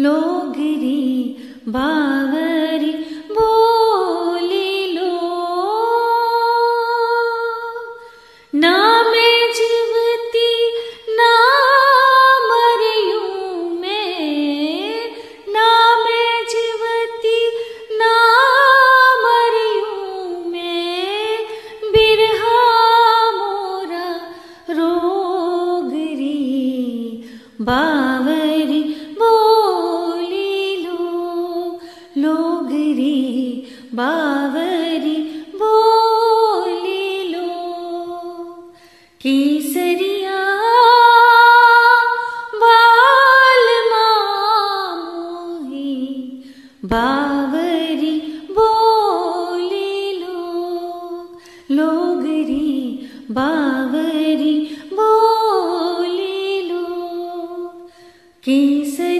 लोगरी बावरी बोली लो। ना मैं जीवती ना मरियूं मैं। ना मैं जीवती ना मरियूं मैं। बिरहा मोरा रोगरी बावरी केसरिया बाल बावरी बोले लोग लोग बावरी बोले लोग केसरी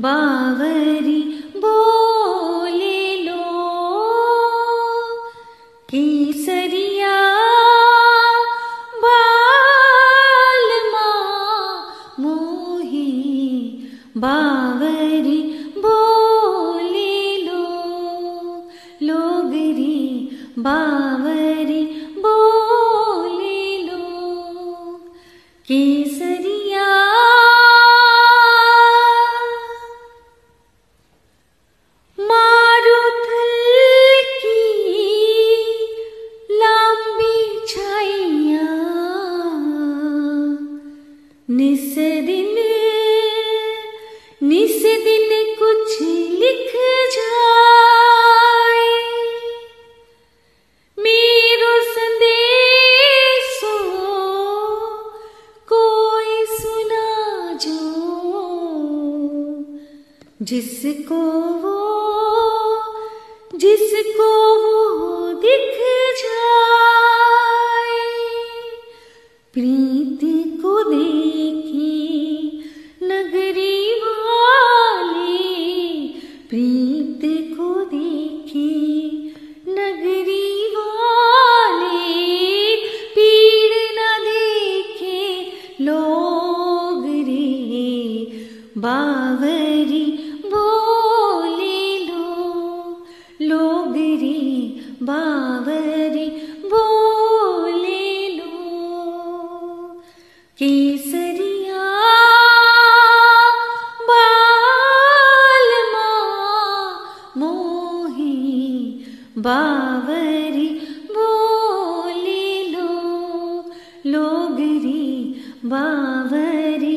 बावरी बोले लो। केसरिया बालमा मोहे बावरी बोले लो। लोगरी बावरी बोले लो। केसरी जिसको वो बावरी बोले लो केसरिया बालमा मोही बावरी बोले लो लोगरी बावरी